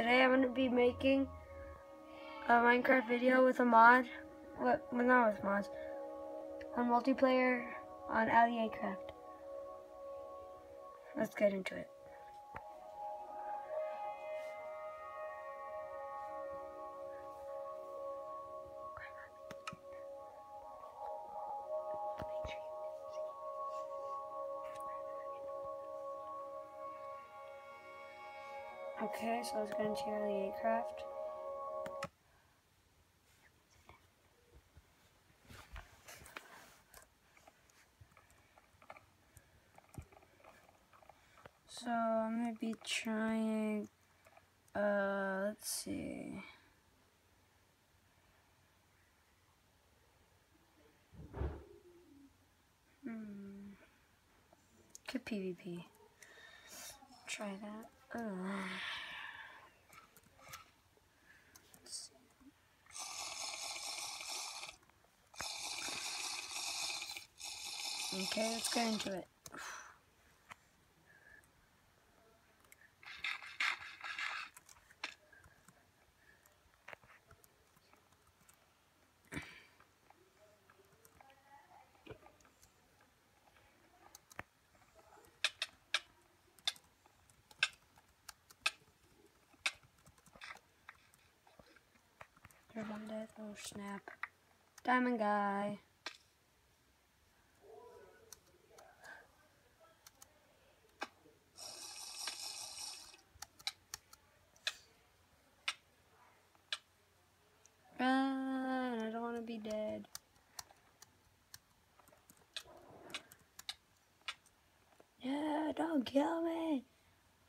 Today I'm going to be making a Minecraft video with a mod. What? Well, not with mods. On multiplayer on AliAcraft. Let's get into it. Okay, so let's get into aircraft. So I'm gonna be trying, uh, let's see. Hmm. Good PvP. Try that. Okay, let's get into it. One. Oh snap. Diamond guy. Run! I don't want to be dead. Yeah, don't kill me.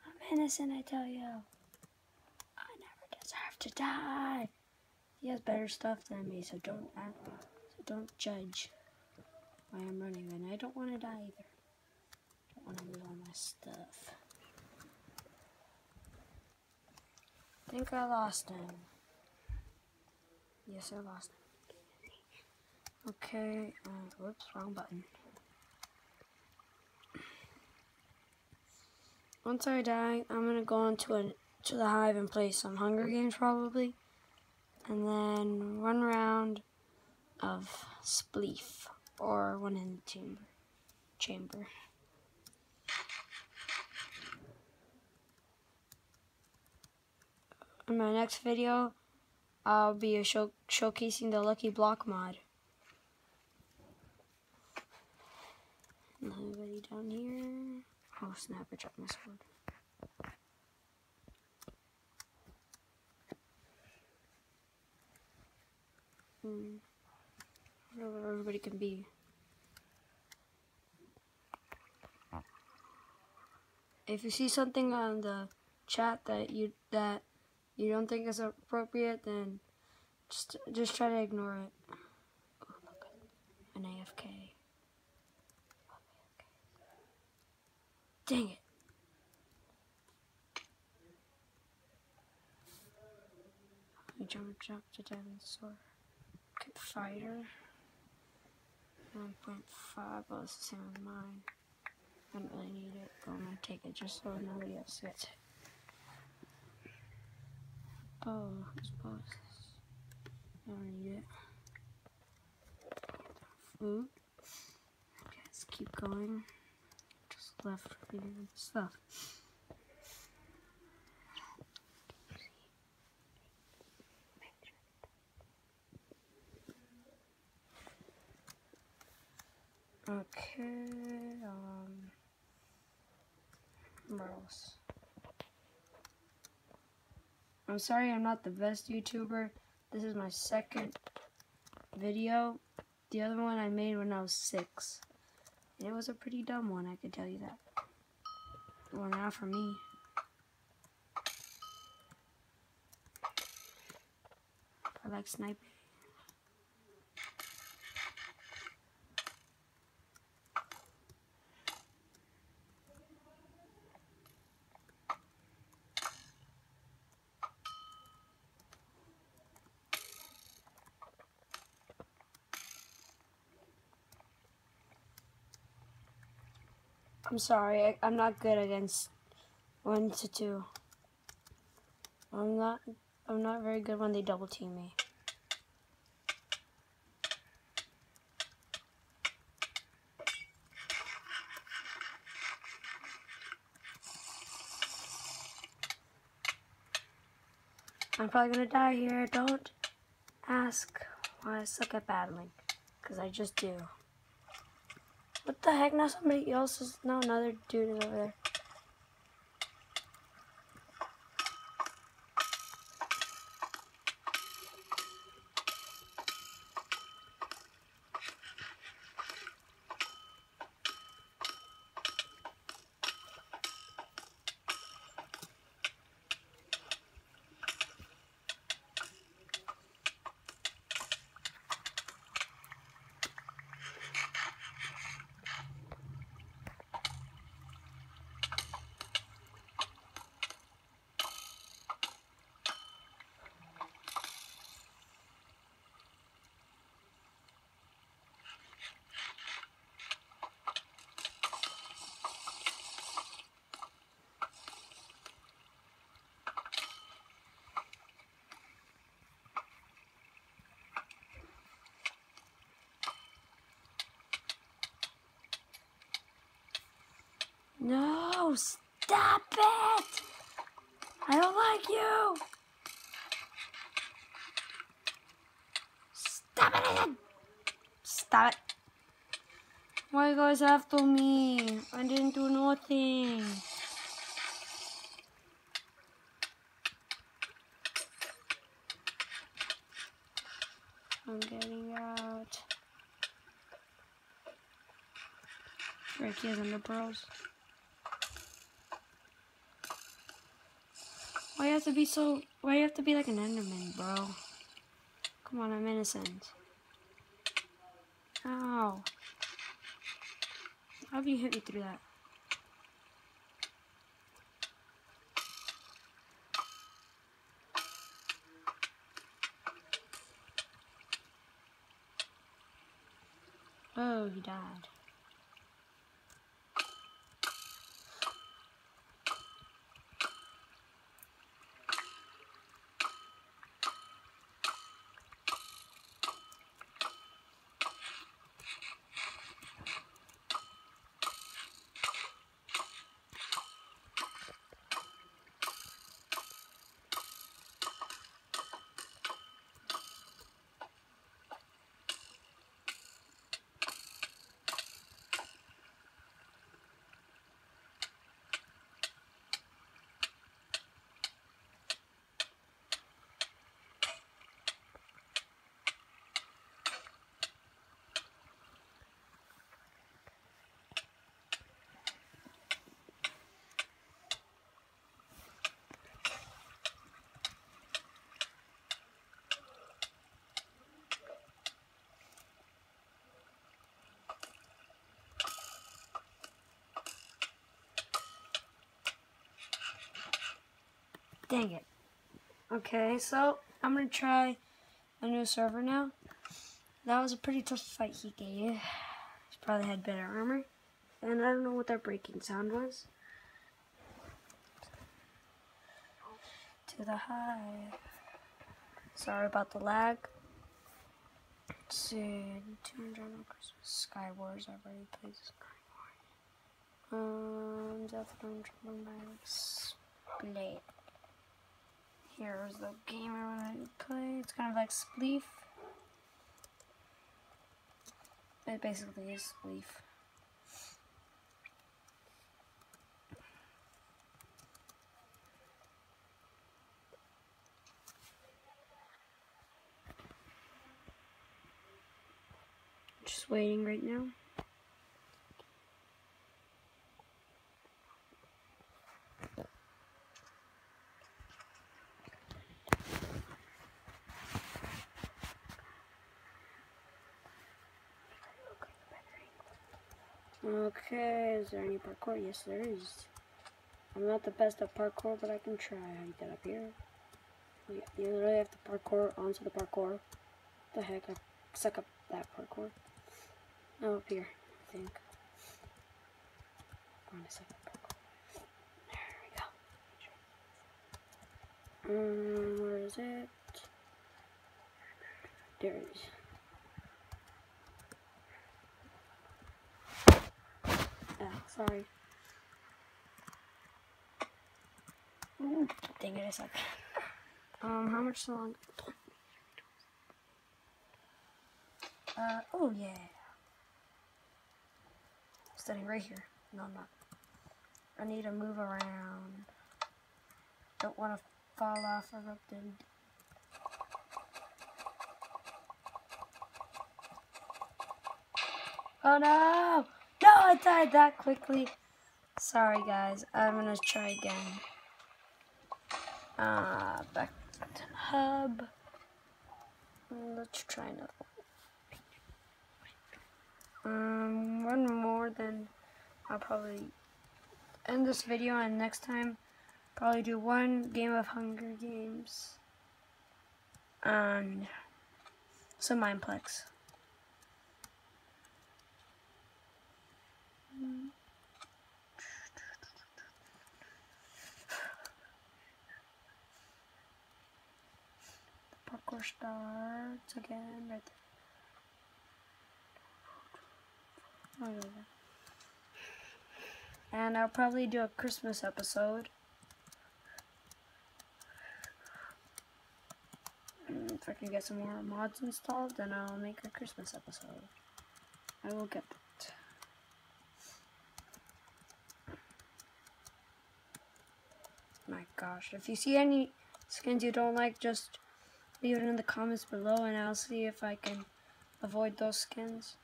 I'm innocent, I tell you. I never deserve to die. He has better stuff than me, so don't act, so don't judge why I'm running. And I don't want to die either. Don't want to lose all my stuff. I think I lost him. Yes, I lost him. Okay, uh, whoops, wrong button. Once I die, I'm gonna go into a to the hive and play some Hunger Games probably and then one round of spleef or one in the chamber chamber. In my next video I'll be show showcasing the lucky block mod. Nobody down here. Oh snap I dropped my sword Where everybody can be. If you see something on the chat that you that you don't think is appropriate, then just just try to ignore it. Oh, an AFK. Dang it. Me jump, jump to Devin's sword. Fighter. 1.5, well, it's the same as mine. I don't really need it, but I'm gonna take it just so nobody else gets it. Oh, is this? I don't need it. Food. Okay, let's keep going. Just left reading stuff. Okay, um, else? I'm sorry I'm not the best YouTuber. This is my second video. The other one I made when I was six. And it was a pretty dumb one, I can tell you that. Well, not for me. I like sniping. I'm sorry, I, am not good against one to two. I'm not I'm not very good when they double team me. I'm probably gonna die here. Don't ask why I suck at battling. Because I just do. What the heck? Now somebody else is. now another dude is over there. Stop it! I don't like you! Stop it! Stop it! Why you guys after me? I didn't do nothing. I'm getting out. Ricky has ender pearls. Why you have to be so... Why you have to be like an Enderman, bro? Come on, I'm innocent. Ow. How have you hit me through that? Oh, he died. Dang it. Okay, so I'm gonna try a new server now. That was a pretty tough fight he gave. He probably had better armor. And I don't know what that breaking sound was. To the hive. Sorry about the lag. Let's see. 200 Christmas. Sky Wars. I've already played Sky Wars. Um, Death Dungeon Split. Here's the game I want to play. It's kind of like Spleef. It basically is Spleef. Just waiting right now. Okay, is there any parkour? Yes, there is. I'm not the best at parkour, but I can try. How do you get up here? You, literally have to parkour onto the parkour. The heck? I suck up that parkour. Oh, up here, I think. I'm to suck up parkour. There we go. Um, where is it? There it is. Ah, sorry. Ooh, dang it, I suck. Um, how much long? Uh, oh yeah. I'm Standing right here. No, I'm not. I need to move around. Don't want to fall off of a building. Oh no! No, I died that quickly. Sorry guys, I'm gonna try again. Uh, back to the hub. Let's try another one. Um, one more, then I'll probably end this video, and next time, probably do one game of Hunger Games. And some The parkour starts again right there. Oh, yeah, yeah. And I'll probably do a Christmas episode. And if I can get some more mods installed, then I'll make a Christmas episode. I will get that. My gosh, if you see any skins you don't like, just leave it in the comments below and I'll see if I can avoid those skins.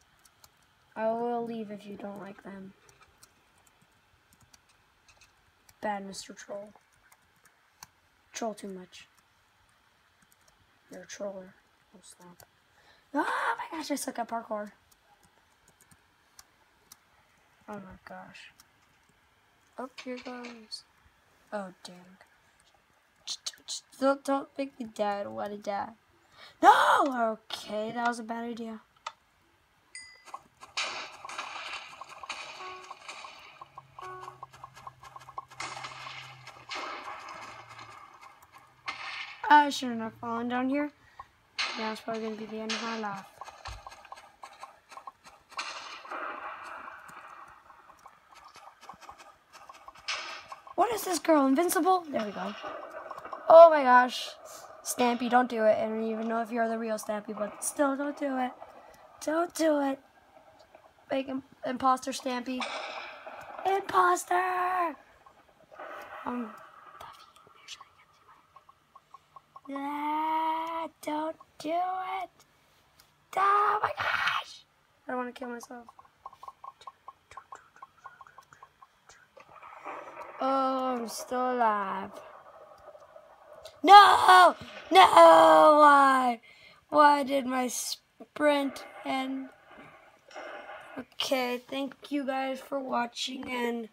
I will leave if you don't like them. Bad, Mr. Troll. Troll too much. You're a troller. Oh, stop. Oh my gosh, I suck at parkour. Oh my gosh. Up here goes. Oh, dang. Don't, don't make me dead. What a dad. No! Okay, that was a bad idea. I shouldn't have fallen down here. That's probably going to be the end of my life. What is this girl? Invincible? There we go. Oh my gosh. Stampy, don't do it. I don't even know if you're the real Stampy, but still, don't do it. Don't do it. Fake imposter Stampy. Imposter! Um, don't do it. Oh my gosh. I don't want to kill myself. Oh, I'm still alive. No! No! Why? Why did my sprint end? Okay, thank you guys for watching and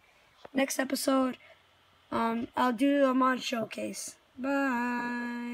next episode um I'll do a mod showcase. Bye.